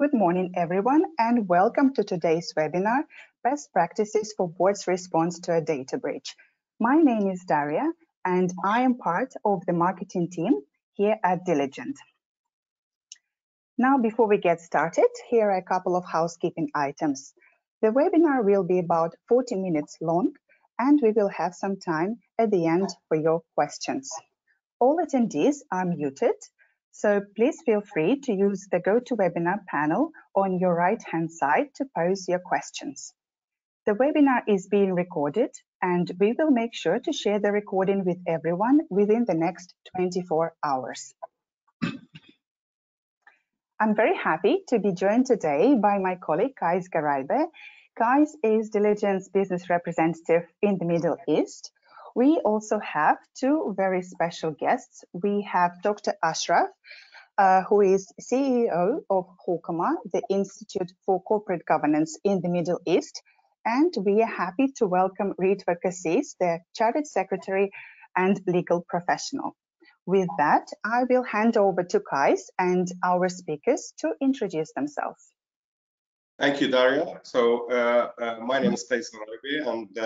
Good morning, everyone, and welcome to today's webinar, Best Practices for Board's Response to a Data Breach. My name is Daria, and I am part of the marketing team here at Diligent. Now, before we get started, here are a couple of housekeeping items. The webinar will be about 40 minutes long, and we will have some time at the end for your questions. All attendees are muted, so please feel free to use the GoToWebinar panel on your right-hand side to pose your questions. The webinar is being recorded, and we will make sure to share the recording with everyone within the next 24 hours. I'm very happy to be joined today by my colleague, Kais Garaybe. Kais is Diligent's business representative in the Middle East. We also have two very special guests. We have Dr. Ashraf, uh, who is CEO of Hawkamah, the Institute for Corporate Governance in the Middle East. And we are happy to welcome Ritva Kassis, the Chartered Secretary and legal professional. With that, I will hand over to Kais and our speakers to introduce themselves. Thank you, Daria. So uh, uh, my name is Kais and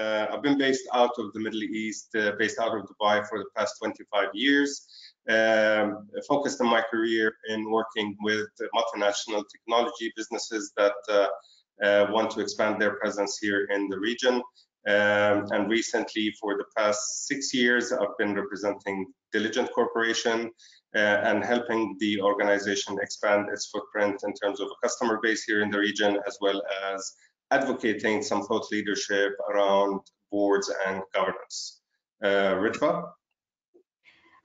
uh, uh, I've been based out of the Middle East, uh, based out of Dubai for the past 25 years. Um, focused in my career in working with multinational technology businesses that uh, want to expand their presence here in the region. Um, and recently, for the past six years, I've been representing Diligent Corporation uh, and helping the organization expand its footprint in terms of a customer base here in the region, as well as advocating some thought leadership around boards and governance. Uh, Ritva?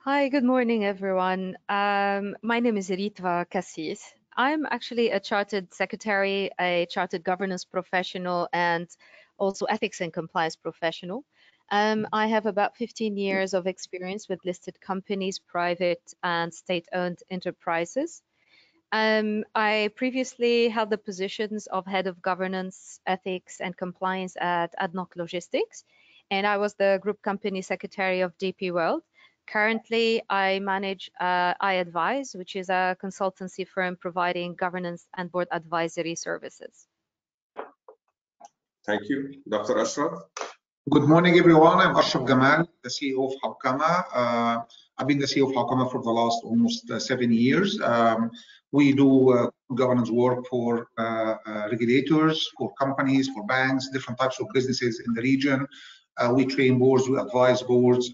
Hi, good morning, everyone. Um, my name is Ritva Kassis. I'm actually a chartered secretary, a chartered governance professional, and also ethics and compliance professional. Um. I have about 15 years of experience with listed companies, private and state-owned enterprises. Um, I previously held the positions of head of governance, ethics, and compliance at ADNOC Logistics, and I was the group company secretary of DP World. Currently, I manage uh, iAdvise, which is a consultancy firm providing governance and board advisory services. Thank you. Dr. Ashraf? Good morning, everyone. I'm Ashraf Gamal, the CEO of Hawkamah. Uh, I've been the CEO of Hawkamah for the last almost uh, seven years. Um, we do uh, governance work for uh, uh, regulators, for companies, for banks, different types of businesses in the region. Uh, we train boards, we advise boards,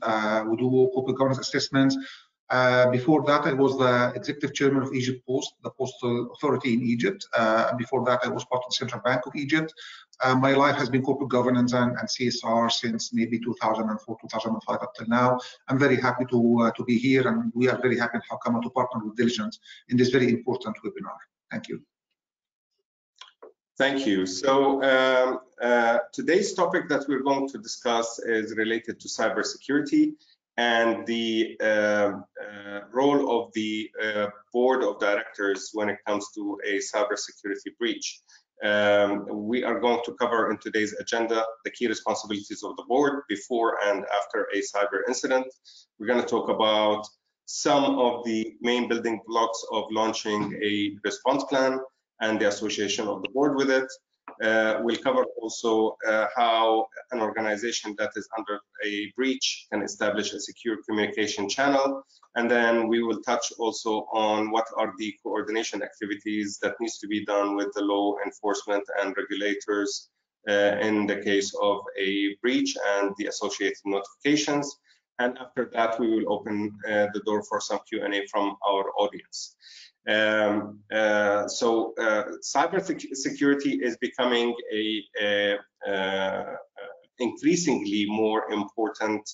we do corporate governance assessments. Uh, before that, I was the executive chairman of Egypt Post, the postal authority in Egypt. Uh, before that, I was part of the Central Bank of Egypt. Uh, my life has been corporate governance and, and, CSR since maybe 2004, 2005 up till now. I'm very happy to uh, to be here, and we are very happy in Hawkamah to partner with Diligent in this very important webinar. Thank you. Thank you. So um, uh, today's topic that we're going to discuss is related to cybersecurity and the um, uh, role of the uh, board of directors when it comes to a cybersecurity breach. Um, we are going to cover in today's agenda the key responsibilities of the board before and after a cyber incident. We're going to talk about some of the main building blocks of launching a response plan and the association of the board with it. Uh, we'll cover also uh, how an organization that is under a breach can establish a secure communication channel. And then we will touch also on what are the coordination activities that needs to be done with the law enforcement and regulators uh, in the case of a breach and the associated notifications. And after that, we will open uh, the door for some Q&A from our audience. Um, uh, so uh, cyber security is becoming a, a, a uh, increasingly more important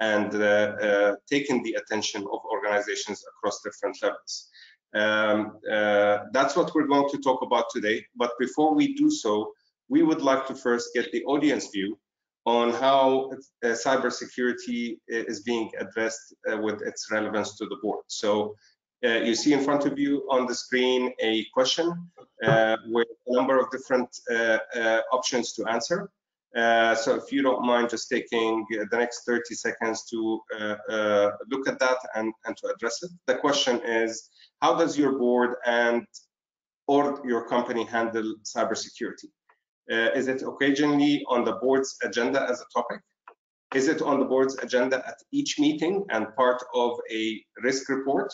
and uh, uh, taking the attention of organizations across different levels. Um, uh, that's what we're going to talk about today. But before we do so, we would like to first get the audience view on how uh, cybersecurity is being addressed uh, with its relevance to the board. So uh, you see in front of you on the screen a question uh, with a number of different uh, uh options to answer. Uh, so if you don't mind just taking the next 30 seconds to uh, look at that and, and to address it. The question is, how does your board and or your company handle cybersecurity? Is it occasionally on the board's agenda as a topic? Is it on the board's agenda at each meeting and part of a risk report?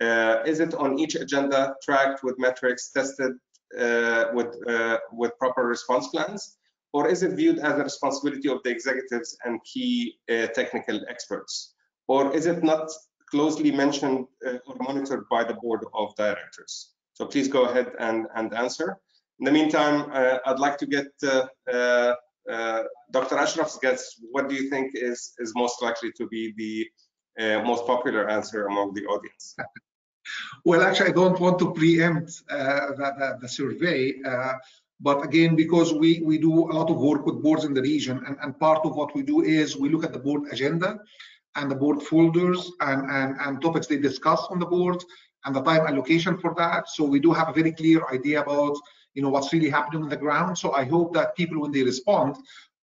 Uh, is it on each agenda tracked with metrics, tested uh, with, uh, with proper response plans? Or is it viewed as a responsibility of the executives and key uh, technical experts? Or is it not closely mentioned uh, or monitored by the board of directors? So please go ahead and, and answer. In the meantime, uh, I'd like to get Dr. Ashraf's guess. What do you think is, is most likely to be the uh, most popular answer among the audience? well, actually, I don't want to preempt uh, the, the, the, survey, uh, but again, because we, we do a lot of work with boards in the region, and, and part of what we do is we look at the board agenda and the board folders and, and, and topics they discuss on the board and the time allocation for that. So we do have a very clear idea about you know what's really happening on the ground. So I hope that people, when they respond,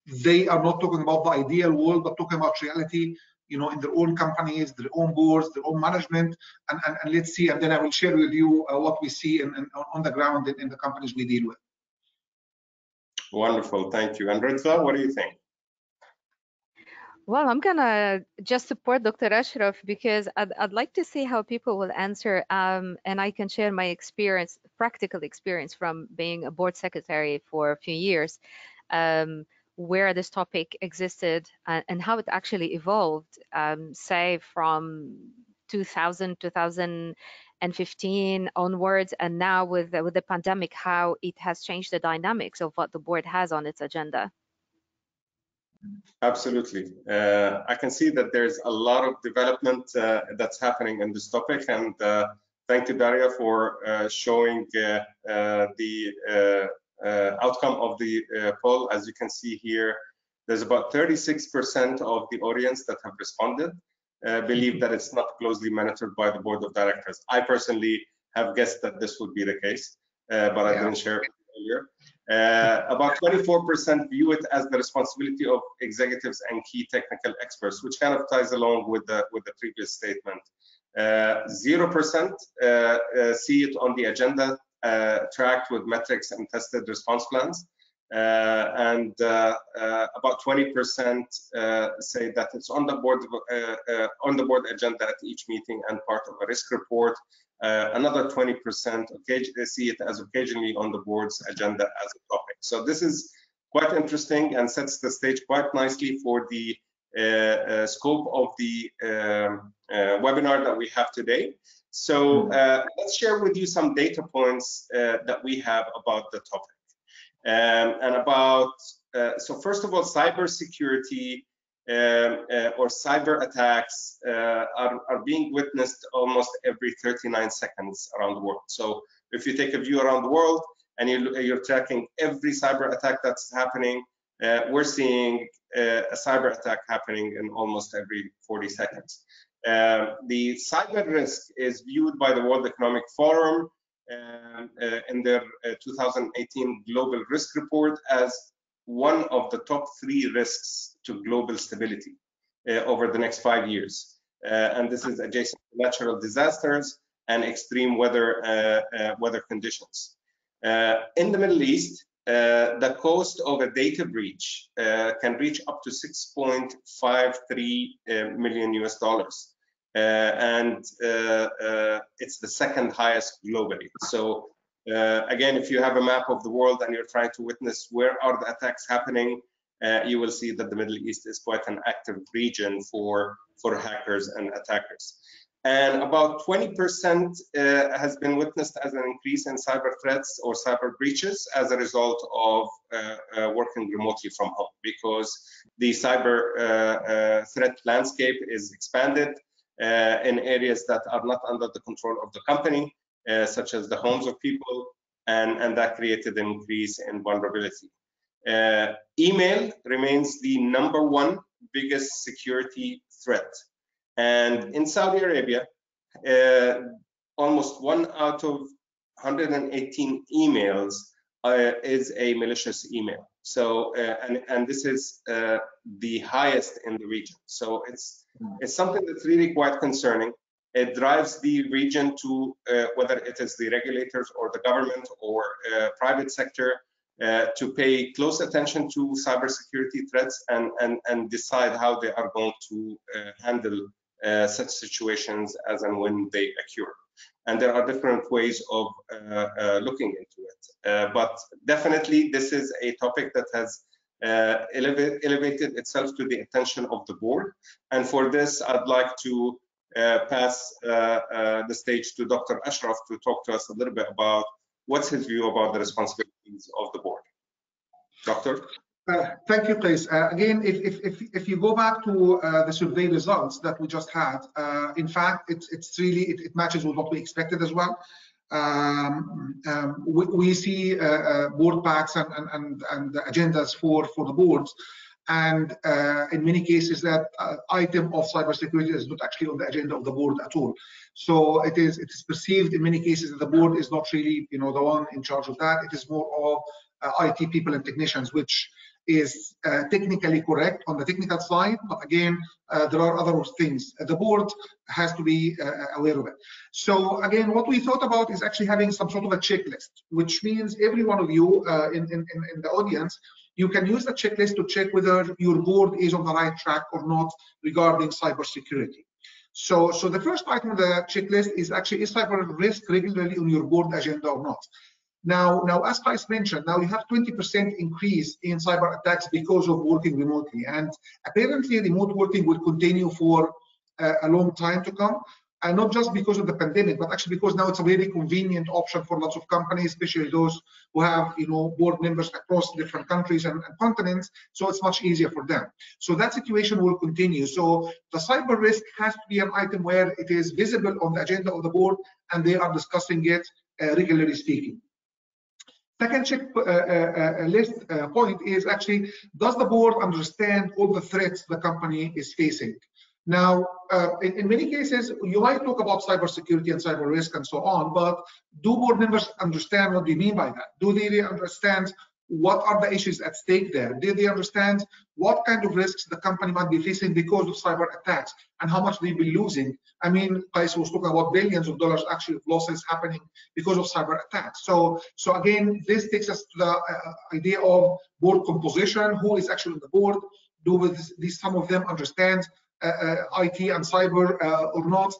they are not talking about the ideal world, but talking about reality, you know, in their own companies, their own boards, their own management, and, and, and let's see, and then I will share with you uh, what we see in, in, on the ground in, in, the companies we deal with. Wonderful, thank you. And Ritva, what do you think? Well, I'm gonna just support Dr. Ashraf because I'd, I'd like to see how people will answer, um, and I can share my experience, practical experience from being a board secretary for a few years. Um, where this topic existed uh, and how it actually evolved, um, say from 2000, 2015 onwards, and now with the, with the pandemic, how it has changed the dynamics of what the board has on its agenda. Absolutely. Uh, I can see that there's a lot of development uh, that's happening in this topic, and uh, thank you, Daria, for uh, showing uh, the outcome of the uh, poll, as you can see here, there's about 36% of the audience that have responded uh, believe that it's not closely monitored by the board of directors. I personally have guessed that this would be the case, but I didn't share it earlier. Uh, about 24% view it as the responsibility of executives and key technical experts, which kind of ties along with the with the previous statement. 0% uh, uh, see it on the agenda uh, tracked with metrics and tested response plans. Uh, and uh, about 20% say that it's on the board on the board agenda at each meeting and part of a risk report. another 20% see it as occasionally on the board's agenda as a topic. So this is quite interesting and sets the stage quite nicely for the uh, uh, scope of the um, uh, webinar that we have today. So hmm. uh, let's share with you some data points uh, that we have about the topic. Um, and about, uh, so first of all, cybersecurity um, uh, or cyber attacks uh, are, are, being witnessed almost every 39 seconds around the world. So if you take a view around the world and you, you're tracking every cyber attack that's happening, uh, we're seeing a cyber attack happening in almost every 40 seconds. Um, the cyber risk is viewed by the World Economic Forum um, uh, in their uh, 2018 Global Risk Report as one of the top three risks to global stability uh, over the next five years. Uh, and this is adjacent to natural disasters and extreme weather, uh, uh, weather conditions. in the Middle East, the cost of a data breach can reach up to 6.53 million US dollars. Uh, and uh, uh, it's the second highest globally. So again, if you have a map of the world and you're trying to witness where are the attacks happening, you will see that the Middle East is quite an active region for, for hackers and attackers and about 20% uh, has been witnessed as an increase in cyber threats or cyber breaches as a result of uh, uh, working remotely from home because the cyber threat landscape is expanded in areas that are not under the control of the company, uh, such as the homes of people, and, and that created an increase in vulnerability. Uh, email remains the number one biggest security threat. And in Saudi Arabia, uh, almost one out of 118 emails uh, is a malicious email. So, uh, and, and this is the highest in the region. So it's it's something that's really quite concerning. it drives the region to uh, whether it is the regulators or the government or uh, private sector uh, to pay close attention to cybersecurity threats and, and, and decide how they are going to uh, handle uh, such situations as and when they occur. And there are different ways of uh, looking into it. but definitely, this is a topic that has elevate, elevated itself to the attention of the board. And for this, I'd like to uh, pass uh, uh, the stage to Dr. Ashraf to talk to us a little bit about what's his view about the responsibilities of the board. Doctor? Uh, thank you, Qais. Uh, again, if, if, if, if, you go back to uh, the survey results that we just had, in fact, it's, it's really, it, it, matches with what we expected as well. Um, um, we, we, see board packs and, and, and, and agendas for, for the boards and uh, in many cases that uh, item of cybersecurity is not actually on the agenda of the board at all. So it is it is perceived in many cases that the board is not really you know the one in charge of that. It is more of uh, IT people and technicians, which is uh, technically correct on the technical side, but again, uh, there are other things. The board has to be uh, aware of it. So again, what we thought about is actually having some sort of a checklist, which means every one of you in, in, in the audience you can use the checklist to check whether your board is on the right track or not regarding cybersecurity. So, so the first item on the checklist is actually is cyber risk regularly on your board agenda or not? Now, now as Qais mentioned, now you have 20% increase in cyber attacks because of working remotely, and apparently remote working will continue for uh, a long time to come and not just because of the pandemic, but actually because now it's a very convenient option for lots of companies, especially those who have, you know, board members across different countries and, and, continents. So it's much easier for them. So that situation will continue. So the cyber risk has to be an item where it is visible on the agenda of the board and they are discussing it uh, regularly speaking. Second check uh, uh, uh list uh, point is actually, does the board understand all the threats the company is facing? Now, uh, in, in, many cases, you might talk about cybersecurity and cyber risk and so on, but do board members understand what we mean by that? Do they really understand what are the issues at stake there? Do they understand what kind of risks the company might be facing because of cyber attacks and how much they'll be losing? I mean, Qais was talking about billions of dollars actually of losses happening because of cyber attacks. So, so again, this takes us to the uh, idea of board composition, who is actually on the board, do these, some of them understand uh, uh, IT and cyber uh, or not?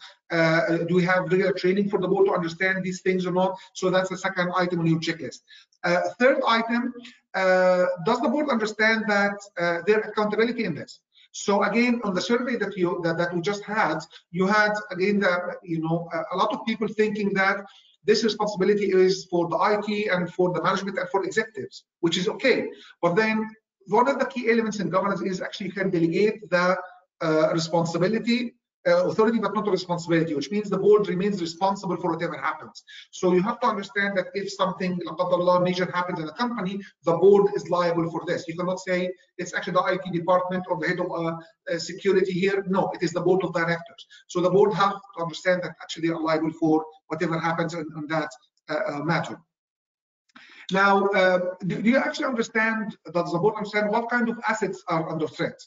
do we have regular training for the board to understand these things or not? So that's the second item on your checklist. Uh, third item, uh, does the board understand that uh, their accountability in this? So again, on the survey that you that, that we just had, you had again the you know a lot of people thinking that this responsibility is for the IT and for the management and for executives, which is okay. But then one of the key elements in governance is actually you can delegate the uh, responsibility uh, authority but not responsibility which means the board remains responsible for whatever happens. So you have to understand that if something Allah, major happens in a company the board is liable for this. You cannot say it's actually the IT department or the head of uh, uh, security here. No it is the board of directors. So the board have to understand that actually are liable for whatever happens in, in that uh, uh, matter. Now, uh, do, do, you actually understand, does the board understand what kind of assets are under threat?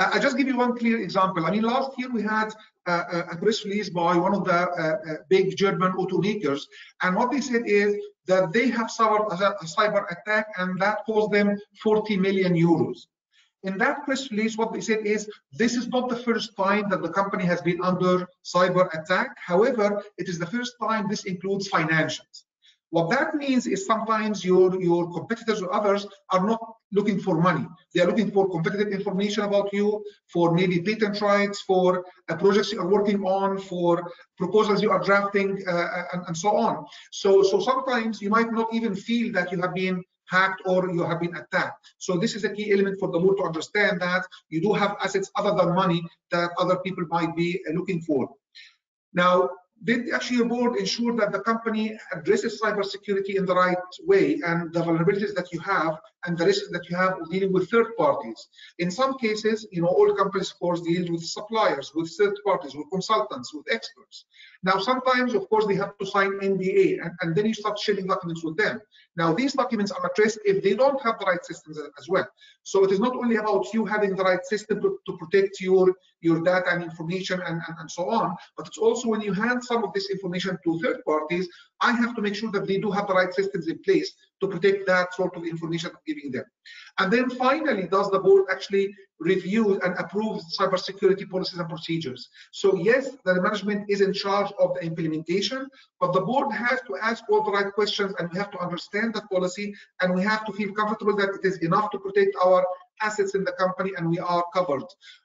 I just give you one clear example. I mean, last year we had uh, a press release by one of the uh, uh, big German automakers, and what they said is that they have suffered a, a cyber attack, and that cost them 40 million euros. In that press release, what they said is this is not the first time that the company has been under cyber attack. However, it is the first time this includes financials. What that means is sometimes your, your competitors or others are not looking for money. They are looking for competitive information about you, for maybe patent rights, for uh, projects you are working on, for proposals you are drafting, uh, uh, and, and so on. So, so sometimes you might not even feel that you have been hacked or you have been attacked. So this is a key element for the board to understand that you do have assets other than money that other people might be uh, looking for. Now, did actually your board ensure that the company addresses cybersecurity in the right way and the vulnerabilities that you have and the risks that you have dealing with third parties. In some cases, you know, all companies, of course, deal with suppliers, with third parties, with consultants, with experts. Now, sometimes, of course, they have to sign NDA, and, and then you start sharing documents with them. Now, these documents are risk if they don't have the right systems as well. So it is not only about you having the right system to, to protect your, your data and information and, and, and so on, but it's also when you hand some of this information to third parties, I have to make sure that they do have the right systems in place to protect that sort of information I'm giving them. And then finally, does the board actually review and approve cybersecurity policies and procedures? So yes, the management is in charge of the implementation, but the board has to ask all the right questions and we have to understand that policy and we have to feel comfortable that it is enough to protect our assets in the company and we are covered.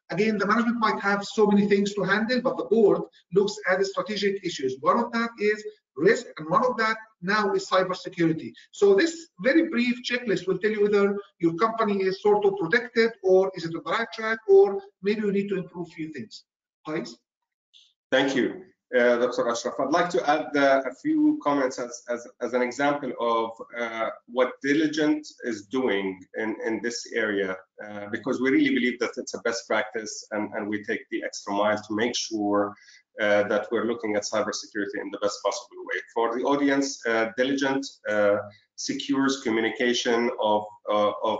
Again, the management might have so many things to handle, but the board looks at the strategic issues. One of that is risk, and one of that now is cybersecurity. So this very brief checklist will tell you whether your company is sort of protected or is it on the right track, or maybe you need to improve a few things. Please. Thank you, uh, Dr. Ashraf. I'd like to add uh, a few comments as, as, as an example of uh, what Diligent is doing in, in this area, uh, because we really believe that it's a best practice and, and we take the extra mile to make sure uh, that we're looking at cybersecurity in the best possible way. For the audience, uh, Diligent uh, secures communication of of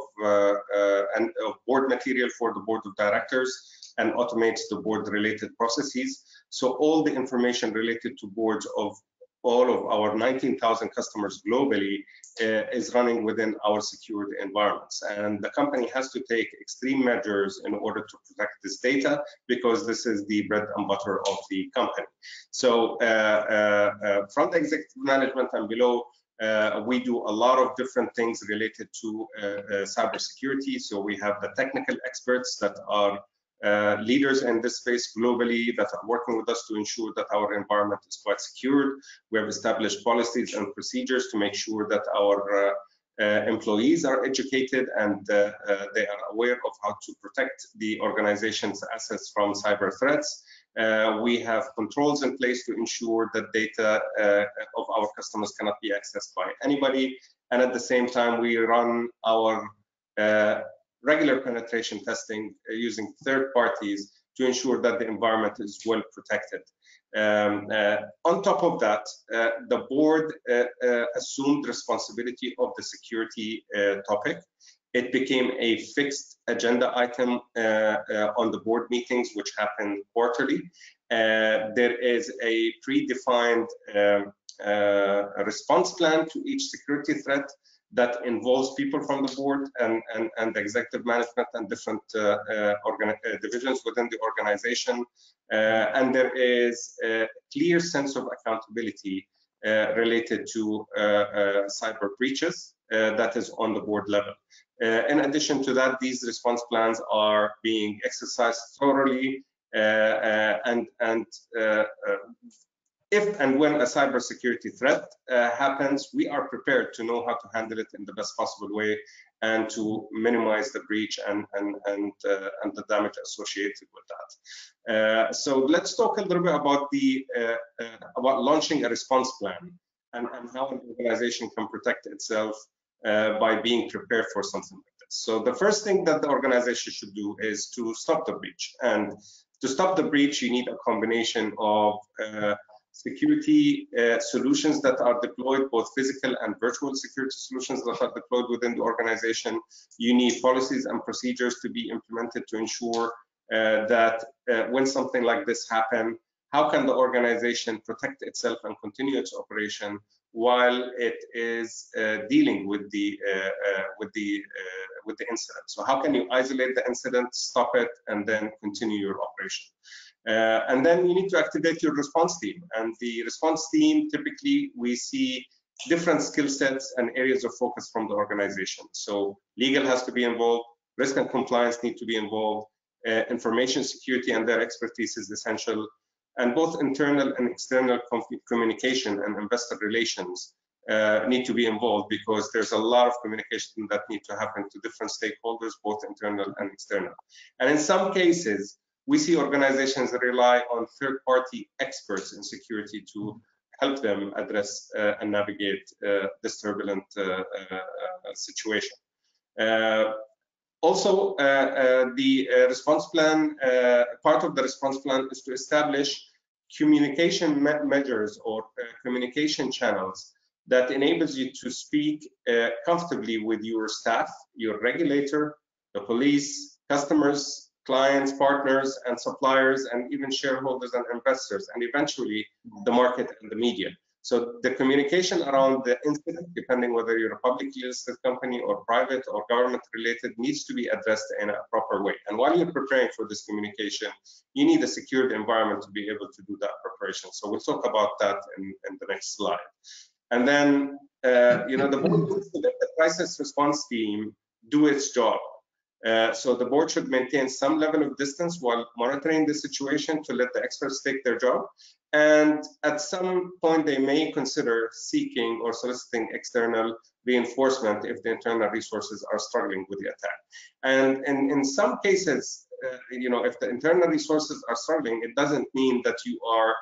and of board material for the board of directors and automates the board related processes. So all the information related to boards of all of our 19,000 customers globally uh, is running within our secured environments. And the company has to take extreme measures in order to protect this data because this is the bread and butter of the company. So uh, uh, uh from the executive management and below, uh, we do a lot of different things related to uh, cybersecurity. So we have the technical experts that are uh, leaders in this space globally that are working with us to ensure that our environment is quite secured. We have established policies and procedures to make sure that our uh, uh, employees are educated and uh, uh, they are aware of how to protect the organization's assets from cyber threats. Uh, we have controls in place to ensure that data of our customers cannot be accessed by anybody. And at the same time, we run our regular penetration testing uh, using third parties to ensure that the environment is well protected. Um, uh, on top of that, uh, the board uh, uh assumed responsibility of the security uh, topic. It became a fixed agenda item on the board meetings, which happen quarterly. there is a predefined um, response plan to each security threat that involves people from the board and, and, and executive management and different uh, uh, uh divisions within the organization. Uh, and there is a clear sense of accountability uh, related to cyber breaches that is on the board level. in addition to that, these response plans are being exercised thoroughly and, and if and when a cybersecurity threat uh, happens, we are prepared to know how to handle it in the best possible way and to minimize the breach and and and, uh, and the damage associated with that. Uh, so let's talk a little bit about the uh, uh, about launching a response plan and, and how an organization can protect itself uh, by being prepared for something like this. So the first thing that the organization should do is to stop the breach and to stop the breach, you need a combination of security uh, solutions that are deployed, both physical and virtual security solutions that are deployed within the organization. You need policies and procedures to be implemented to ensure uh, that uh, when something like this happens, how can the organization protect itself and continue its operation while it is uh, dealing with the uh, uh, with the with the incident? So how can you isolate the incident, stop it, and then continue your operation? Uh, and then you need to activate your response team. And the response team, typically, we see different skill sets and areas of focus from the organization. So legal has to be involved, risk and compliance need to be involved, uh, information security and their expertise is essential, and both internal and external communication and investor relations uh, need to be involved because there's a lot of communication that need to happen to different stakeholders, both internal and external. And in some cases, we see organizations rely on third-party experts in security to help them address uh, and navigate uh, this turbulent uh, uh situation. Uh, also, uh, the response plan, part of the response plan is to establish communication me measures or communication channels that enables you to speak comfortably with your staff, your regulator, the police, customers, clients, partners, and suppliers, and even shareholders and investors, and eventually the market and the media. So the communication around the incident, depending whether you're a publicly listed company or private or government related, needs to be addressed in a proper way. And while you're preparing for this communication, you need a secured environment to be able to do that preparation. So we'll talk about that in, in the next slide. And then, uh, you know, the the crisis response team do its job. Uh, so the board should maintain some level of distance while monitoring the situation to let the experts take their job and at some point, they may consider seeking or soliciting external reinforcement if the internal resources are struggling with the attack. And in, in some cases, uh, you know, if the internal resources are struggling, it doesn't mean that you are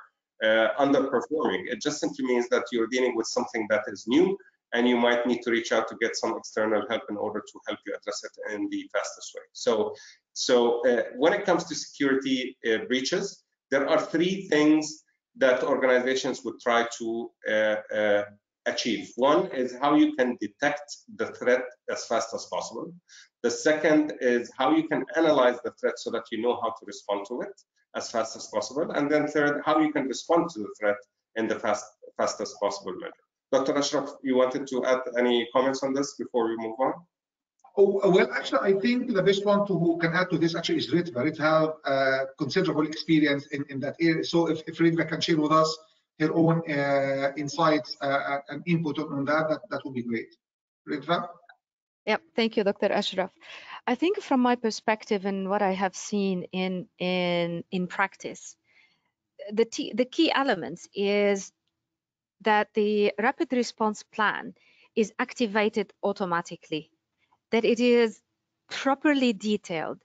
uh, underperforming. It just simply means that you're dealing with something that is new and you might need to reach out to get some external help in order to help you address it in the fastest way. So, so uh, when it comes to security uh, breaches, there are three things that organizations would try to uh, uh, achieve. One is how you can detect the threat as fast as possible. The second is how you can analyze the threat so that you know how to respond to it as fast as possible. And then third, how you can respond to the threat in the fast, fastest possible manner. Dr. Ashraf, you wanted to add any comments on this before we move on? Oh, well, actually, I think the best one to who can add to this actually is Ritva. Ritva have uh, considerable experience in, in that area. So if, if Ritva can share with us her own uh, insights uh, and input on that, that, that would be great. Ritva? Yep, thank you, Dr. Ashraf. I think from my perspective and what I have seen in in in practice, the the key elements is that the rapid response plan is activated automatically that it is properly detailed.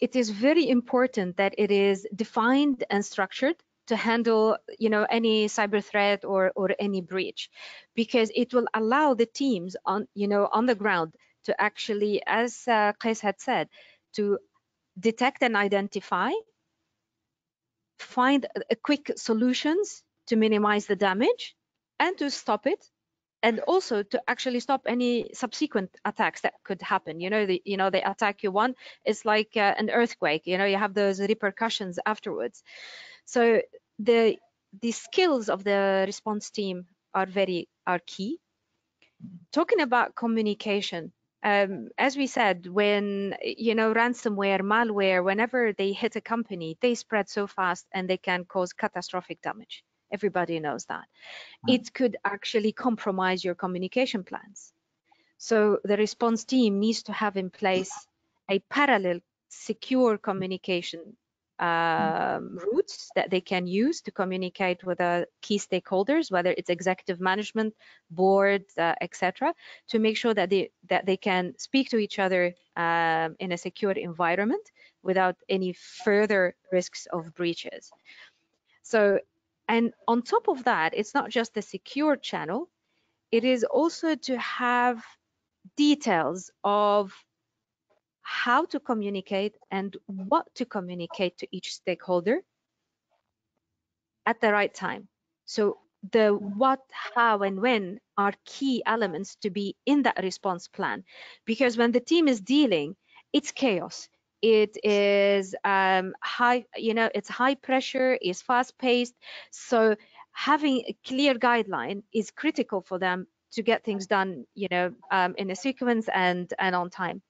It is very important that it is defined and structured to handle you know any cyber threat or or any breach because it will allow the teams on you know on the ground to actually as uh, Qais had said to detect and identify find a quick solutions to minimize the damage and to stop it and also to actually stop any subsequent attacks that could happen. You know the, you know they attack you one it's like uh, an earthquake you know you have those repercussions afterwards. So the the skills of the response team are very are key. Talking about communication um, as we said, when you know ransomware, malware, whenever they hit a company, they spread so fast and they can cause catastrophic damage. Everybody knows that. It could actually compromise your communication plans. So the response team needs to have in place a parallel secure communication um, routes that they can use to communicate with the key stakeholders, whether it's executive management, board, uh, etc., to make sure that they that they can speak to each other um, in a secure environment without any further risks of breaches. So and on top of that, it's not just the secure channel, it is also to have details of how to communicate and what to communicate to each stakeholder at the right time. So the what, how, and when are key elements to be in that response plan. Because when the team is dealing, it's chaos it is um, high you know it's high pressure is fast paced so having a clear guideline is critical for them to get things done you know um, in a sequence and and on time.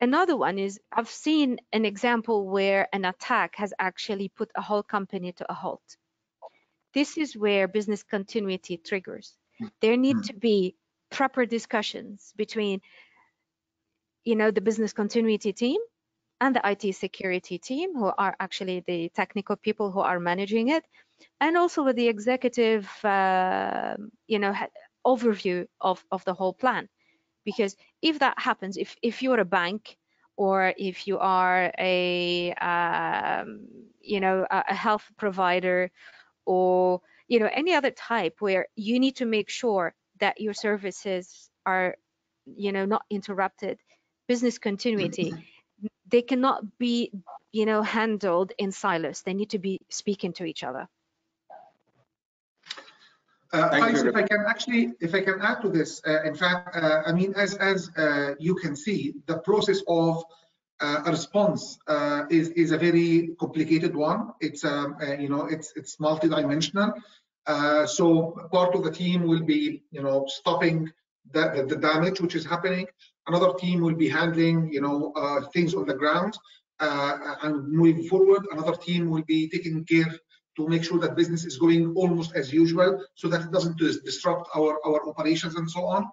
Another one is i've seen an example where an attack has actually put a whole company to a halt. This is where business continuity triggers. There need hmm. to be proper discussions between you know, the business continuity team and the IT security team, who are actually the technical people who are managing it, and also with the executive, uh, you know, overview of, of the whole plan. Because if that happens, if, if you're a bank or if you are a, um, you know, a health provider or, you know, any other type where you need to make sure that your services are you know not interrupted business continuity they cannot be you know handled in silos they need to be speaking to each other uh, if I can actually, if I can add to this, uh, in fact, uh, I mean, as as uh, you can see, the process of uh, a response uh, is is a very complicated one. It's um, you know, it's it's multidimensional. so part of the team will be, you know, stopping the, the, the damage which is happening. Another team will be handling, you know, things on the ground and moving forward. Another team will be taking care to make sure that business is going almost as usual so that it doesn't disrupt our, our operations and so on.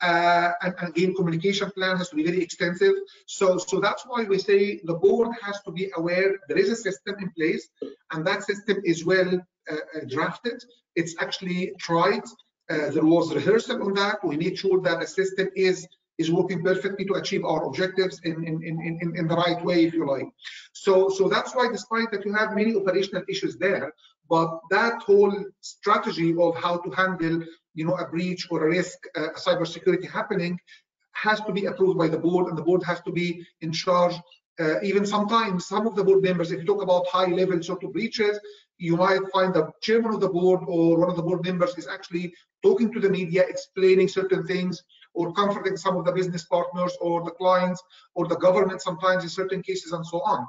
Uh, and, and, again, communication plan has to be very extensive. So, so that's why we say the board has to be aware there is a system in place, and that system is well uh, uh drafted. It's actually tried. Uh, there was rehearsal on that. We made sure that the system is is working perfectly to achieve our objectives in, in, in, in, in the right way, if you like. So, so that's why despite that you have many operational issues there, but that whole strategy of how to handle you know, a breach or a risk, uh, cybersecurity happening has to be approved by the board and the board has to be in charge uh, even sometimes some of the board members, if you talk about high level sort of breaches, you might find the chairman of the board or one of the board members is actually talking to the media, explaining certain things, or comforting some of the business partners or the clients or the government sometimes in certain cases and so on.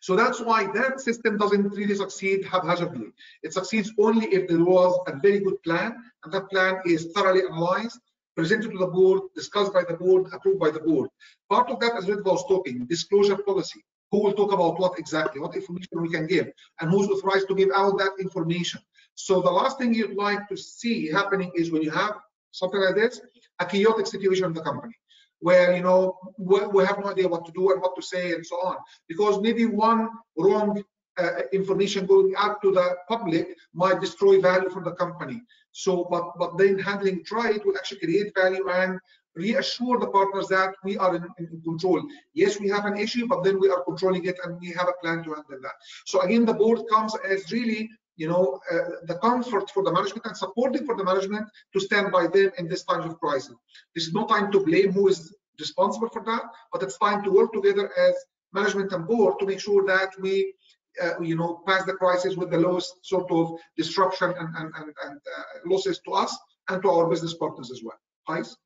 So that's why that system doesn't really succeed haphazardly. It succeeds only if there was a very good plan and that plan is thoroughly analyzed, presented to the board, discussed by the board, approved by the board. Part of that, as Ritva was talking, disclosure policy. Who will talk about what exactly, what information we can give, and who's authorized to give out that information. So the last thing you'd like to see happening is when you have something like this, a chaotic situation in the company where you know we, have no idea what to do and what to say and so on because maybe one wrong uh, information going out to the public might destroy value for the company. So but but then handling right will actually create value and reassure the partners that we are in, in, control. Yes we have an issue but then we are controlling it and we have a plan to handle that. So again the board comes as really you know, uh, the comfort for the management and supporting for the management to stand by them in this time of crisis. This is no time to blame who is responsible for that, but it's time to work together as management and board to make sure that we, uh, you know, pass the crisis with the lowest sort of disruption and, and, and, and uh, losses to us and to our business partners as well. Kais?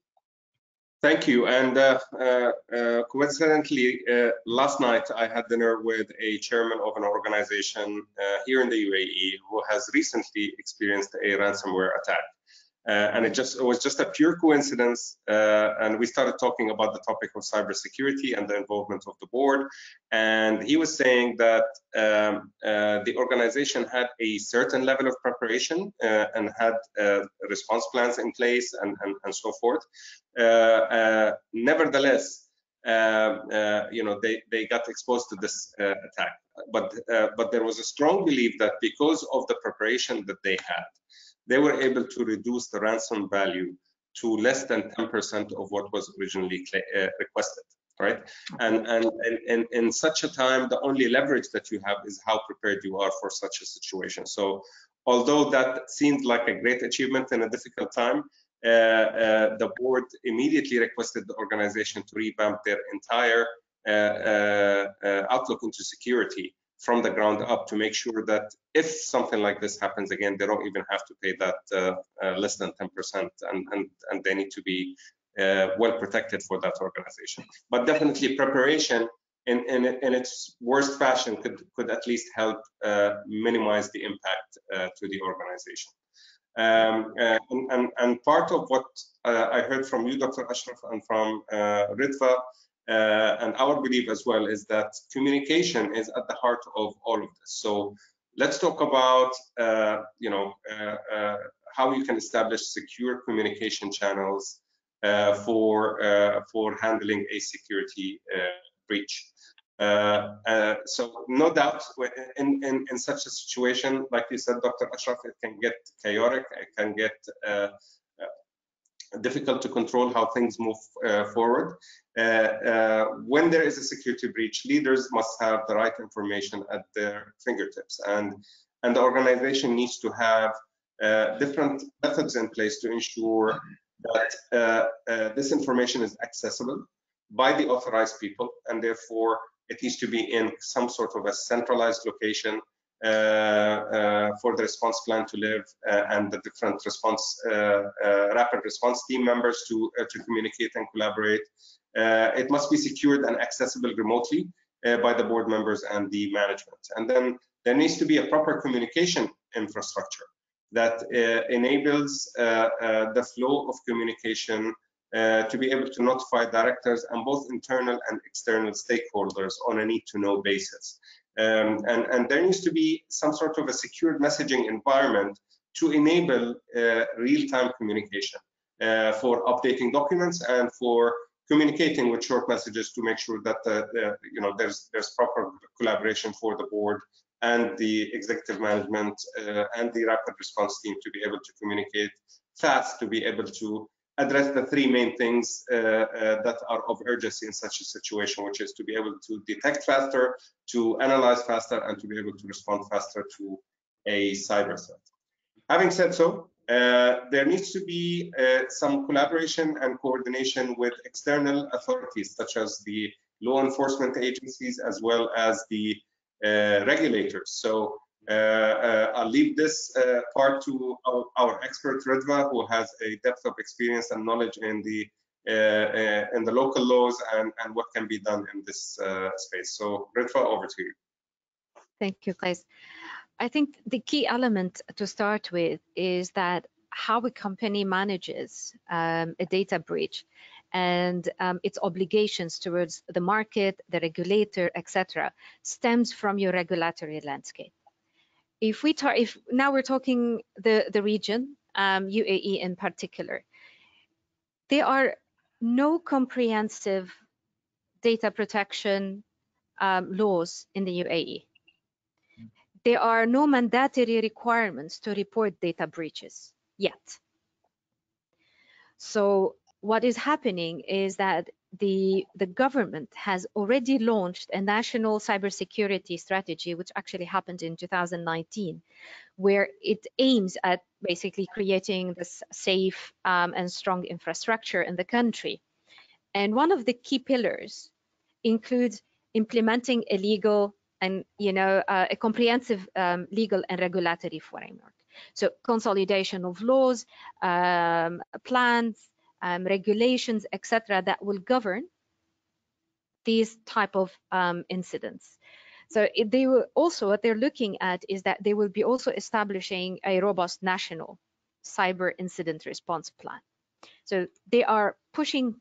Thank you. And uh, uh, uh, coincidentally, last night I had dinner with a chairman of an organization here in the UAE who has recently experienced a ransomware attack. Uh, and it just it was just a pure coincidence. Uh, and we started talking about the topic of cybersecurity and the involvement of the board. And he was saying that um, uh, the organization had a certain level of preparation uh, and had uh, response plans in place and, and, and so forth. Uh, nevertheless, um, you know, they, they got exposed to this attack. But, but there was a strong belief that because of the preparation that they had, they were able to reduce the ransom value to less than 10% of what was originally uh, requested right? And, and and and in such a time the only leverage that you have is how prepared you are for such a situation. So although that seemed like a great achievement in a difficult time uh, uh, the board immediately requested the organization to revamp their entire uh, uh, uh outlook into security from the ground up to make sure that if something like this happens again, they don't even have to pay that uh, uh, less than 10%, and, and, and they need to be uh, well protected for that organization. But definitely preparation in, in, in its worst fashion could, could at least help uh, minimize the impact uh, to the organization. Um, and, and, and, part of what I heard from you, Dr. Ashraf, and from Ritva uh, and our belief as well is that communication is at the heart of all of this. So let's talk about, uh, you know, uh, uh how you can establish secure communication channels uh, for uh, for handling a security breach. so no doubt in, in, in such a situation, like you said, Dr. Ashraf, it can get chaotic, it can get difficult to control how things move uh, forward. Uh, uh, when there is a security breach, leaders must have the right information at their fingertips, and and the organization needs to have different methods in place to ensure that uh, uh, this information is accessible by the authorized people and therefore it needs to be in some sort of a centralized location uh, uh, for the response plan to live uh, and the different response rapid response team members to to communicate and collaborate. It must be secured and accessible remotely by the board members and the management. And then there needs to be a proper communication infrastructure that uh, enables uh, uh, the flow of communication to be able to notify directors and both internal and external stakeholders on a need to know basis. Um, and, and, there needs to be some sort of a secured messaging environment to enable uh, real-time communication uh, for updating documents and for communicating with short messages to make sure that the, the, you know there's there's proper collaboration for the board and the executive management uh, and the rapid response team to be able to communicate fast to be able to address the three main things uh, uh, that are of urgency in such a situation, which is to be able to detect faster, to analyze faster, and to be able to respond faster to a cyber threat. Having said so, uh, there needs to be uh, some collaboration and coordination with external authorities, such as the law enforcement agencies, as well as the uh, regulators. So uh, uh, I'll leave this part to our, our, expert Ritva, who has a depth of experience and knowledge in the in the local laws and, and what can be done in this space. So Ritva, over to you. Thank you, Kais. I think the key element to start with is that how a company manages um, a data breach and um, its obligations towards the market, the regulator, etc., stems from your regulatory landscape if we talk, if now we're talking the the region, um, UAE in particular, there are no comprehensive data protection um, laws in the UAE. There are no mandatory requirements to report data breaches yet. So what is happening is that the, the government has already launched a national cybersecurity strategy, which actually happened in 2019, where it aims at basically creating this safe um, and strong infrastructure in the country. And one of the key pillars includes implementing a legal and you know uh, a comprehensive um, legal and regulatory framework. So consolidation of laws, um, plans, um, regulations, etc., that will govern these type of um, incidents. So they will also, what they're looking at is that they will be also establishing a robust national cyber incident response plan. So they are pushing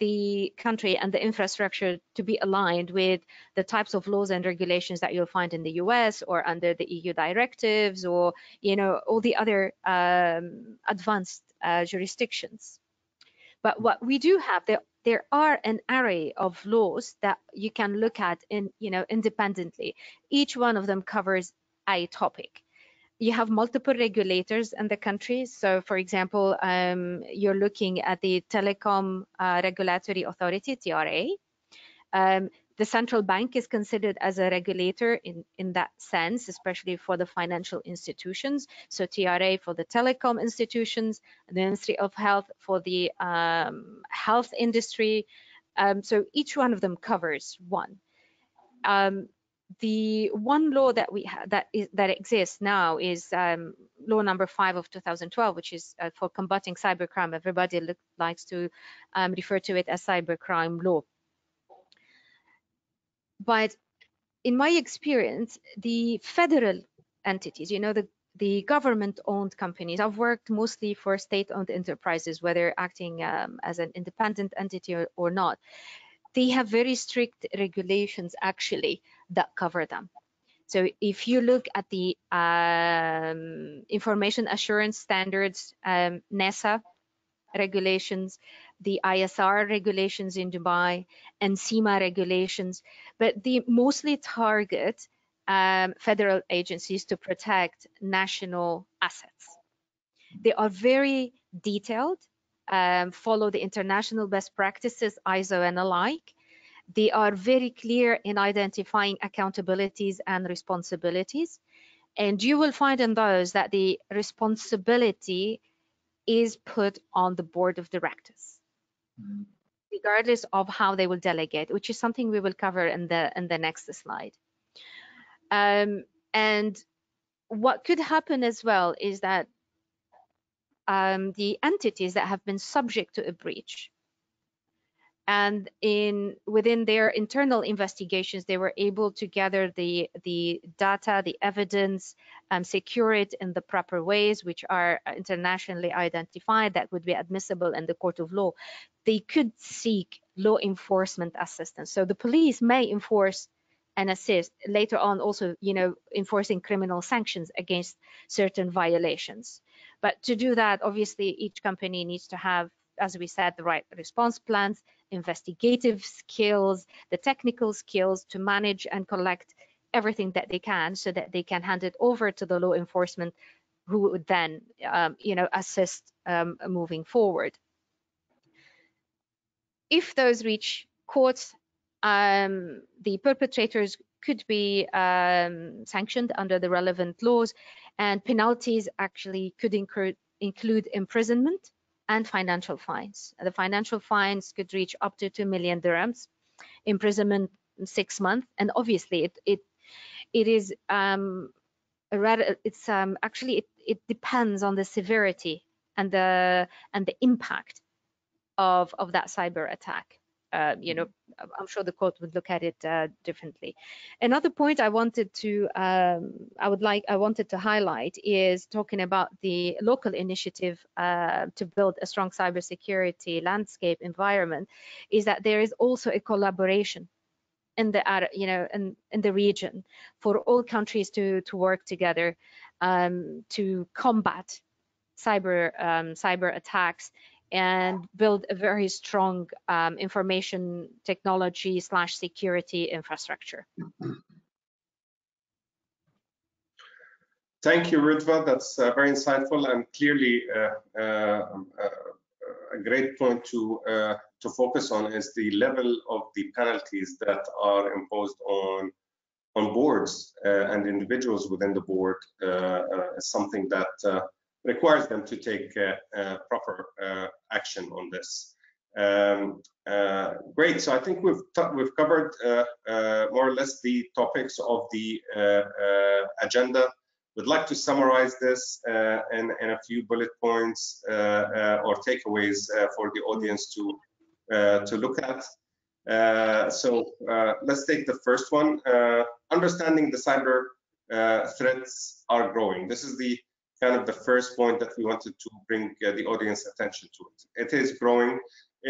the country and the infrastructure to be aligned with the types of laws and regulations that you'll find in the US or under the EU directives or you know all the other um, advanced uh, jurisdictions. But what we do have, there, there are an array of laws that you can look at in, you know, independently. Each one of them covers a topic. You have multiple regulators in the country. So, for example, um, you're looking at the Telecom uh, Regulatory Authority, TRA. Um, the central bank is considered as a regulator in, in that sense, especially for the financial institutions. So TRA for the telecom institutions, the Ministry of Health for the um, health industry. Um, so each one of them covers one. Um, the one law that we that is that exists now is um, law number five of 2012, which is uh, for combating cybercrime. Everybody likes to um, refer to it as cybercrime law. But in my experience, the federal entities, you know, the the government-owned companies. I've worked mostly for state-owned enterprises, whether acting um, as an independent entity or, or, not. They have very strict regulations actually that cover them. So if you look at the um, information assurance standards, um, NESA regulations, the ISR regulations in Dubai, and CIMA regulations, but they mostly target um, federal agencies to protect national assets. They are very detailed, um, follow the international best practices, ISO and alike. They are very clear in identifying accountabilities and responsibilities. And you will find in those that the responsibility is put on the board of directors, Mhm. regardless of how they will delegate, which is something we will cover in the in the next slide. Um, and what could happen as well is that um, the entities that have been subject to a breach. And in within their internal investigations they were able to gather the the data the evidence um, secure it in the proper ways which are internationally identified that would be admissible in the court of law. They could seek law enforcement assistance. So the police may enforce and assist later on also you know enforcing criminal sanctions against certain violations but to do that obviously each company needs to have as we said the right response plans investigative skills the technical skills to manage and collect everything that they can so that they can hand it over to the law enforcement who would then um, you know assist um, moving forward. If those reach courts um, the perpetrators could be um, sanctioned under the relevant laws and penalties actually could incur, include imprisonment and financial fines. The financial fines could reach up to 2 million dirhams, imprisonment six months, and obviously it it it is um, rather it's um, actually it, it depends on the severity and the and the impact of of that cyber attack. Uh, you know, I'm sure the court would look at it uh, differently. Another point I wanted to, um, I would like, I wanted to highlight is talking about the local initiative uh, to build a strong cybersecurity landscape environment, is that there is also a collaboration in the, you know, in, in the region for all countries to to work together um, to combat cyber um, cyber attacks and build a very strong um, information technology slash security infrastructure. Thank you, Ritva. That's uh, very insightful and clearly uh, uh, a great point to uh, to focus on is the level of the penalties that are imposed on on boards uh, and individuals within the board uh, is something that requires them to take uh, uh, proper uh, action on this. Um, uh, great. So I think we've we've covered uh, uh, more or less the topics of the agenda. We'd like to summarize this in, in a few bullet points or takeaways for the audience to to look at. so let's take the first one. understanding the cyber threats are growing. This is the kind of the first point that we wanted to bring uh, the audience attention to it. It is growing.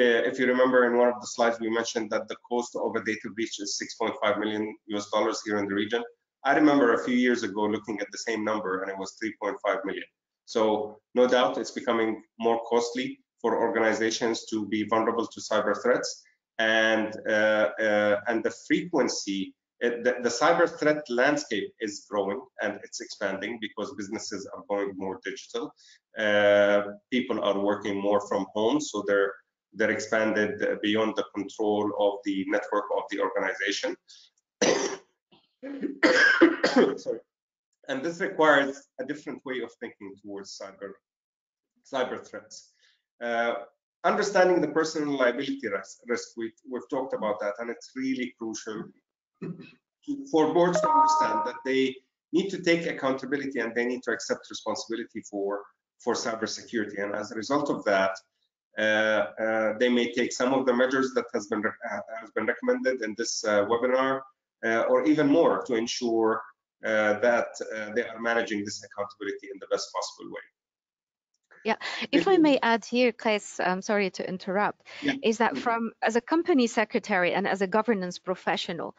Uh, if you remember in one of the slides, we mentioned that the cost of a data breach is 6.5 million US dollars here in the region. I remember a few years ago looking at the same number and it was 3.5 million. So no doubt it's becoming more costly for organizations to be vulnerable to cyber threats and uh, uh, and the frequency it, the, the, cyber threat landscape is growing and it's expanding because businesses are going more digital. Uh, people are working more from home, so they're they're expanded beyond the control of the network of the organization. Sorry. And this requires a different way of thinking towards cyber cyber threats. Uh, understanding the personal liability risk, risk we, we've talked about that, and it's really crucial for boards to understand that they need to take accountability and they need to accept responsibility for for cybersecurity. And as a result of that, uh, uh, they may take some of the measures that has been uh, has been recommended in this uh, webinar, uh, or even more, to ensure uh, that they are managing this accountability in the best possible way. Yeah, if I may add here, Kais, I'm sorry to interrupt, yeah. is that from as a company secretary and as a governance professional,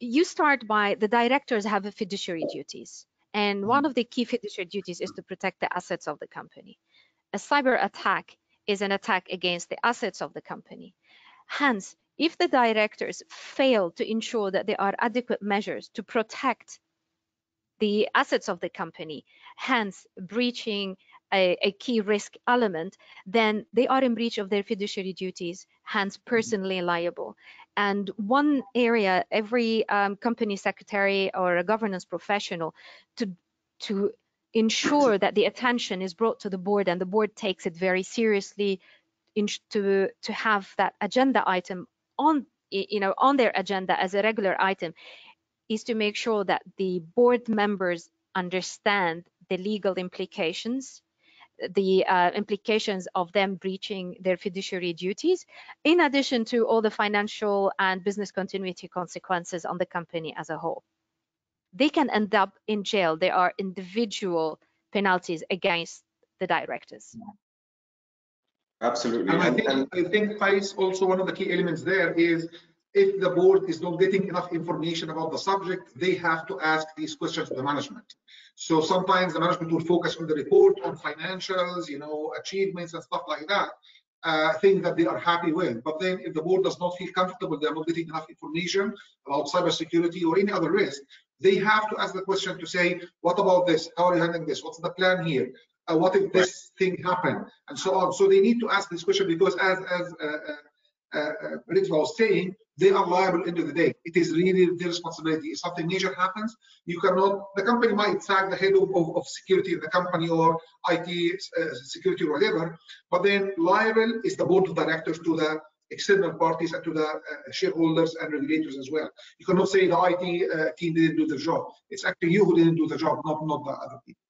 you start by the directors have a fiduciary duties. And mm-hmm. one of the key fiduciary duties is to protect the assets of the company. A cyber attack is an attack against the assets of the company. Hence, if the directors fail to ensure that there are adequate measures to protect the assets of the company, hence breaching a, a, key risk element, then they are in breach of their fiduciary duties, hence mm-hmm. personally liable. And one area every um, company secretary or a governance professional to to ensure that the attention is brought to the board and the board takes it very seriously in, to to have that agenda item on you know on their agenda as a regular item is to make sure that the board members understand the legal implications the uh, implications of them breaching their fiduciary duties, in addition to all the financial and business continuity consequences on the company as a whole. They can end up in jail. There are individual penalties against the directors. Absolutely. And I think, and, I think, Kais, also one of the key elements there is if the board is not getting enough information about the subject, they have to ask these questions to the management. So sometimes the management will focus on the report, on financials, you know, achievements and stuff like that, uh, things that they are happy with. But then if the board does not feel comfortable, they're not getting enough information about cybersecurity or any other risk, they have to ask the question to say, what about this? How are you handling this? What's the plan here? Uh, what if this thing happened? And so on. So they need to ask this question because as, as uh, uh uh, uh was saying, they are liable end of the day. It is really their responsibility. If something major happens, you cannot, the company might sack the head of, of, of security in the company or IT uh, security or whatever, but then liable is the board of directors to the external parties and to the uh, shareholders and regulators as well. You cannot say the IT uh, team didn't do the job. It's actually you who didn't do the job, not, not the other people.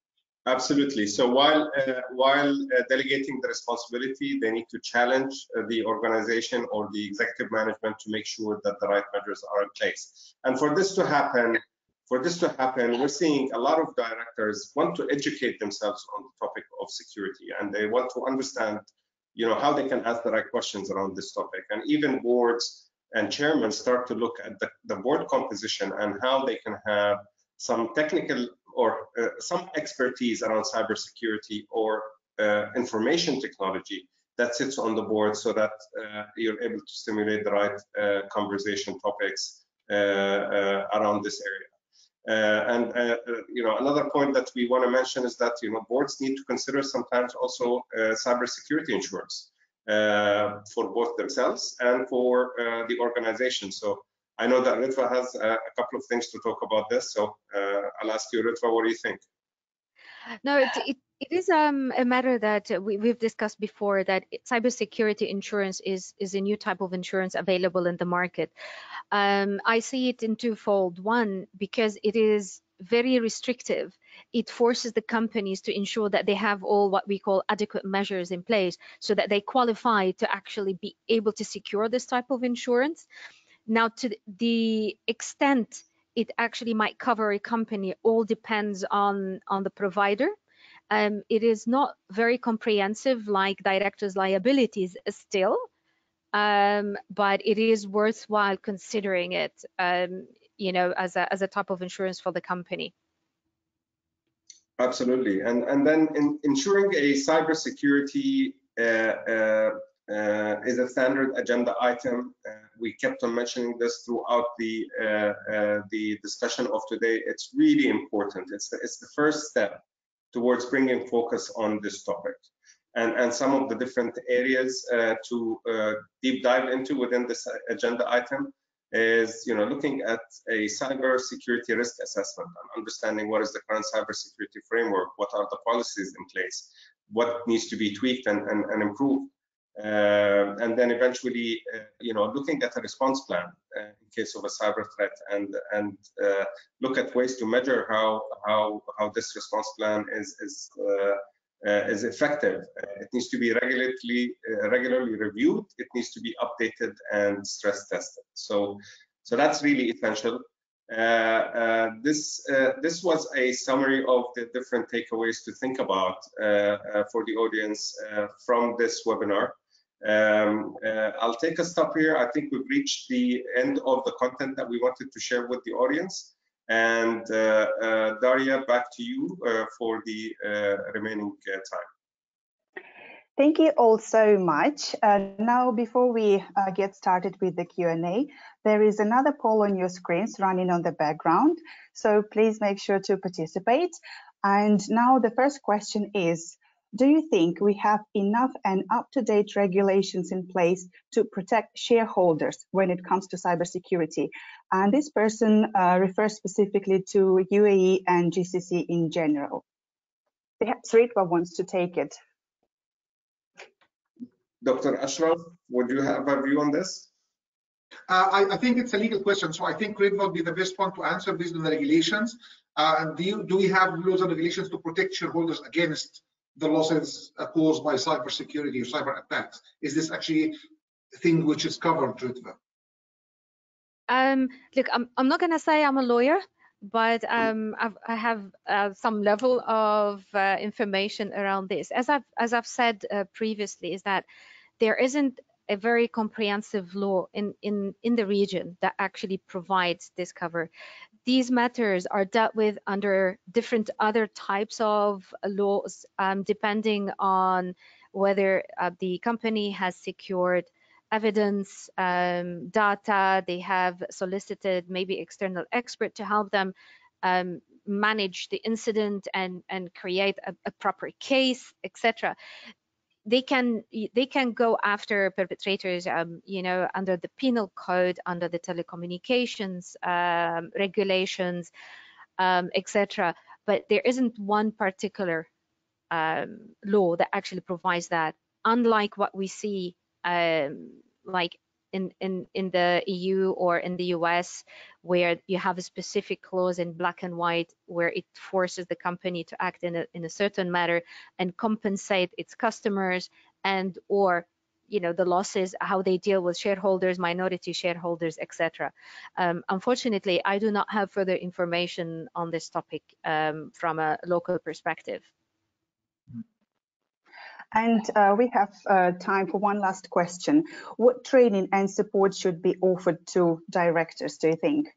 Absolutely. So while uh, while uh, delegating the responsibility, they need to challenge uh, the organization or the executive management to make sure that the right measures are in place. And for this to happen, for this to happen, we're seeing a lot of directors want to educate themselves on the topic of security, and they want to understand, you know, how they can ask the right questions around this topic. And even boards and chairmen start to look at the, the board composition and how they can have some technical or uh, some expertise around cybersecurity or uh, information technology that sits on the board so that uh, you're able to stimulate the right uh, conversation topics uh, uh, around this area. and you know another point that we want to mention is that you know boards need to consider sometimes also cybersecurity insurance for both themselves and for the organization. So I know that Ritva has a, a couple of things to talk about this, so uh, I'll ask you, Ritva, what do you think? No, it, it, it is um, a matter that we, have discussed before that cybersecurity insurance is, is a new type of insurance available in the market. Um, I see it in twofold. One, because it is very restrictive. It forces the companies to ensure that they have all what we call adequate measures in place so that they qualify to actually be able to secure this type of insurance. Now, to the extent it actually might cover a company all depends on, on the provider. Um, it is not very comprehensive like director's liabilities still, um, but it is worthwhile considering it, um, you know, as a, as a type of insurance for the company. Absolutely, and and then in, ensuring a cybersecurity uh, uh, uh, is a standard agenda item. Uh, we kept on mentioning this throughout the uh, the discussion of today. It's really important. It's the, it's the first step towards bringing focus on this topic. And, and some of the different areas to deep dive into within this agenda item is you know looking at a cyber security risk assessment and understanding what is the current cyber security framework, what are the policies in place, what needs to be tweaked and, and, and improved. Uh, and then eventually, uh, you know, looking at a response plan uh, in case of a cyber threat, and and uh, look at ways to measure how how how this response plan is is uh, uh, is effective. it needs to be regularly regularly reviewed. It needs to be updated and stress tested. So so that's really essential. this this was a summary of the different takeaways to think about for the audience from this webinar. Um, uh, I'll take a stop here. I think we've reached the end of the content that we wanted to share with the audience. And uh, uh, Daria, back to you uh, for the uh, remaining uh, time. Thank you all so much. now, before we get started with the Q&A, there is another poll on your screens running on the background. So please make sure to participate. And now the first question is, do you think we have enough and up-to-date regulations in place to protect shareholders when it comes to cybersecurity? And this person uh, refers specifically to UAE and GCC in general. Perhaps Ritva wants to take it. Dr. Ashraf, would you have a view on this? Uh, I, I, think it's a legal question, so I think Ritva would be the best one to answer based on the regulations. Uh, do, you, do we have laws and regulations to protect shareholders against the losses caused by cybersecurity or cyber attacks? Is this actually a thing which is covered, Ritva? Um, look, I'm, I'm not going to say I'm a lawyer, but um, I've, I have uh, some level of uh, information around this. As I've as I've said uh, previously, is that there isn't a very comprehensive law in in in the region that actually provides this cover. These matters are dealt with under different other types of laws, um, depending on whether uh, the company has secured evidence, um, data. They have solicited maybe external expert to help them um, manage the incident and and create a, a proper case, etc. They can they can go after perpetrators, um, you know, under the penal code, under the telecommunications um, regulations, um, etc. But there isn't one particular um, law that actually provides that. Unlike what we see um, like in, in, in the EU or in the US, where you have a specific clause in black and white where it forces the company to act in a, in a certain manner and compensate its customers and or you know the losses how they deal with shareholders minority shareholders etc um, unfortunately i do not have further information on this topic um, from a local perspective and uh, we have uh, time for one last question. What training and support should be offered to directors, do you think?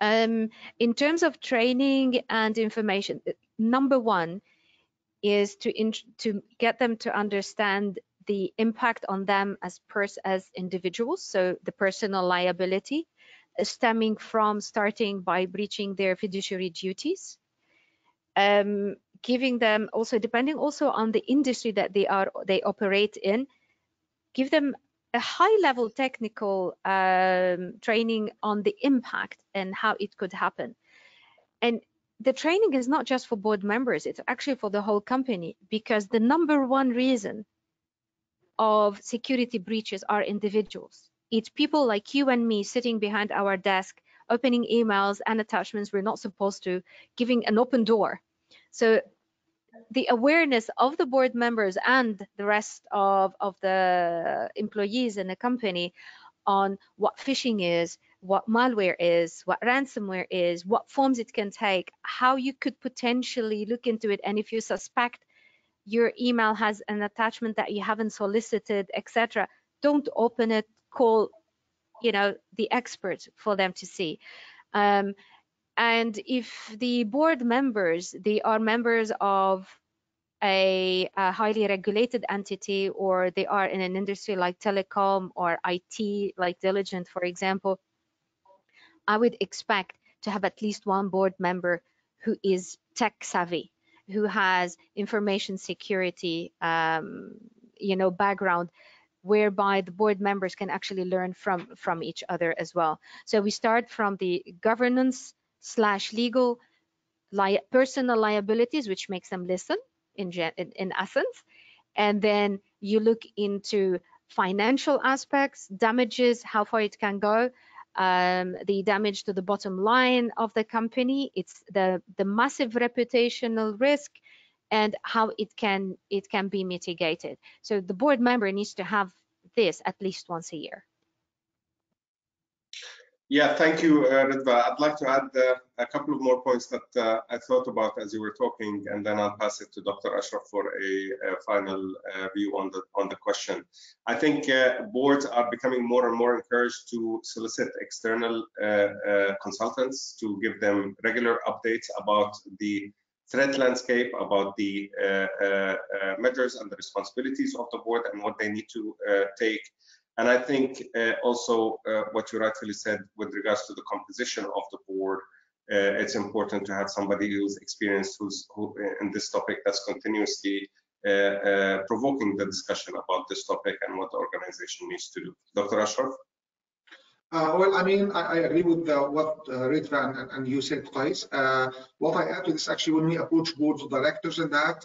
Um, in terms of training and information, uh, number one is to to get them to understand the impact on them as as individuals, so the personal liability uh, stemming from starting by breaching their fiduciary duties. Um, giving them also depending also on the industry that they are they operate in give them a high level technical um, training on the impact and how it could happen. And the training is not just for board members it's actually for the whole company because the number one reason of security breaches are individuals. It's people like you and me sitting behind our desk opening emails and attachments we're not supposed to giving an open door so the awareness of the board members and the rest of, of the employees in the company on what phishing is, what malware is, what ransomware is, what forms it can take, how you could potentially look into it, and if you suspect your email has an attachment that you haven't solicited, etc., don't open it. Call, you know, the experts for them to see. Um, and if the board members, they are members of a, a, highly regulated entity or they are in an industry like telecom or IT, like Diligent, for example, I would expect to have at least one board member who is tech savvy, who has information security, um, you know, background, whereby the board members can actually learn from from each other as well. So we start from the governance slash legal li personal liabilities, which makes them listen in, in, in essence. And then you look into financial aspects, damages, how far it can go, um, the damage to the bottom line of the company, it's the, the massive reputational risk and how it can it can be mitigated. So the board member needs to have this at least once a year. Yeah, thank you, uh, Ritva. I'd like to add uh, a couple of more points that uh, I thought about as you were talking, and then I'll pass it to Dr. Ashraf for a, final uh, view on the on the question. I think uh, boards are becoming more and more encouraged to solicit external uh, uh, consultants to give them regular updates about the threat landscape, about the measures and the responsibilities of the board and what they need to take and I think uh, also uh, what you rightfully said with regards to the composition of the board, uh, it's important to have somebody who's experienced who's who, uh, in this topic that's continuously uh, uh, provoking the discussion about this topic and what the organization needs to do. Dr. Ashraf? Well, I mean, I, I agree with what uh, and, and, you said, Kais. What I add to this, actually, when we approach boards of directors and that,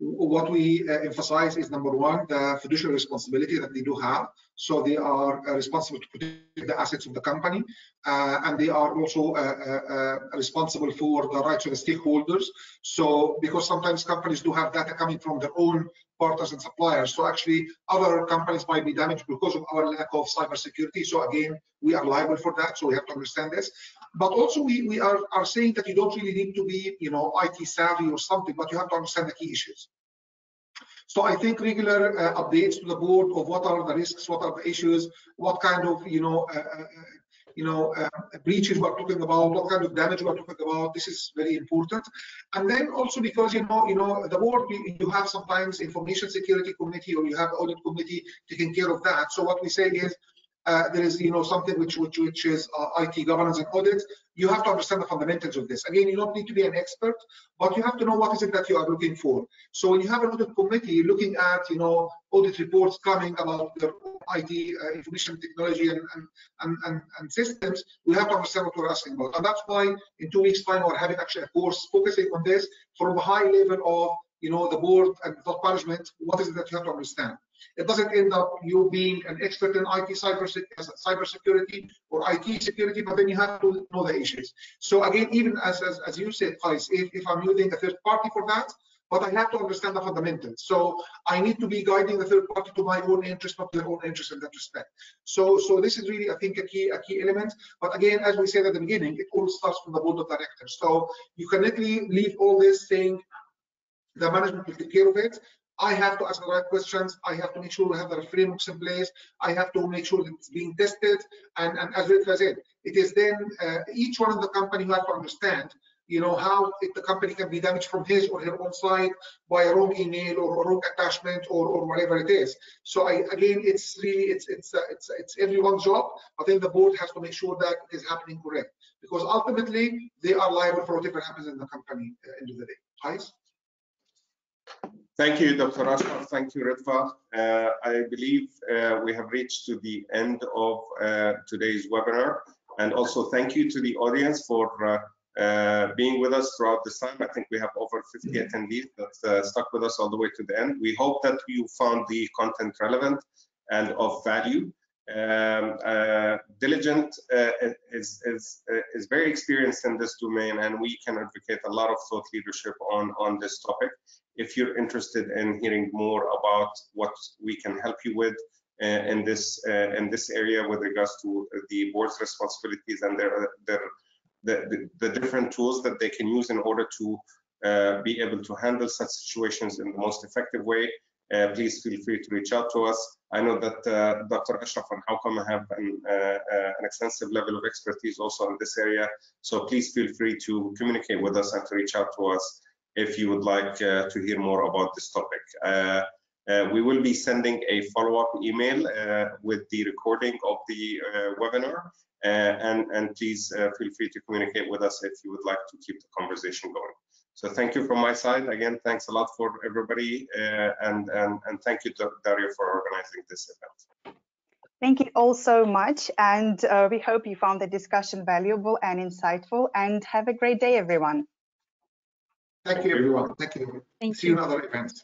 what we uh, emphasize is number one, the fiduciary responsibility that they do have. So they are uh, responsible to protect the assets of the company, uh, and they are also uh, uh, uh, responsible for the rights of the stakeholders. So because sometimes companies do have data coming from their own partners and suppliers, so actually other companies might be damaged because of our lack of cybersecurity. So again, we are liable for that. So we have to understand this. But also we, we are, are saying that you don't really need to be, you know, IT savvy or something, but you have to understand the key issues. So I think regular uh, updates to the board of what are the risks, what are the issues, what kind of, you know, uh, uh, you know, uh, breaches we're talking about, what kind of damage we're talking about. This is very important. And then also because, you know, you know, the board, you have sometimes information security committee or you have audit committee taking care of that. So what we say is, uh, there is you know something which which which is uh, IT governance and audit. You have to understand the fundamentals of this. Again, you don't need to be an expert, but you have to know what is it that you are looking for. So when you have an audit committee looking at you know audit reports coming about the IT uh, information technology and and, and and systems, we have to understand what we're asking about. And that's why in two weeks' time we're having actually a course focusing on this from a high level of you know the board and top management. What is it that you have to understand? It doesn't end up you being an expert in IT cyber, cybersecurity or IT security, but then you have to know the issues. So again, even as, as, as you said, guys, if, if I'm using a third party for that, but I have to understand the fundamentals. So I need to be guiding the third party to my own interest, not their own interest in that respect. So, so this is really, I think, a key, a key element. But again, as we said at the beginning, it all starts from the board of directors. So you can literally leave all this saying the management will take care of it. I have to ask the right questions. I have to make sure we have the frameworks in place. I have to make sure that it's being tested. And, and as Ritva said, it is then uh, each one of the company who have to understand, you know, how the company can be damaged from his or her own side by a wrong email or a wrong attachment or, or whatever it is. So I, again, it's really it's it's uh, it's it's everyone's job. But then the board has to make sure that it is happening correct because ultimately they are liable for whatever happens in the company uh, end of the day. Kais? Thank you, Dr. Ashraf. Thank you, Ritva. Uh, I believe uh, we have reached to the end of uh, today's webinar. And also thank you to the audience for uh, uh, being with us throughout this time. I think we have over 50 mm-hmm. attendees that uh, stuck with us all the way to the end. We hope that you found the content relevant and of value. Um, Diligent is, is, is very experienced in this domain and we can advocate a lot of thought leadership on, on this topic if you're interested in hearing more about what we can help you with uh, in this uh, in this area with regards to the board's responsibilities and their their the, the, the different tools that they can use in order to uh, be able to handle such situations in the most effective way, uh, please feel free to reach out to us. I know that uh, Dr. Ashraf and Hawkamah have an, uh, an, extensive level of expertise also in this area, so please feel free to communicate with us and to reach out to us if you would like uh, to hear more about this topic. Uh, uh, we will be sending a follow-up email with the recording of the webinar, and, and please feel free to communicate with us if you would like to keep the conversation going. So thank you from my side. Again, thanks a lot for everybody, and, and, and thank you, Dario, for organizing this event. Thank you all so much, and uh, we hope you found the discussion valuable and insightful, and have a great day, everyone. Thank you, everyone. Thank you. Thank See you in other events.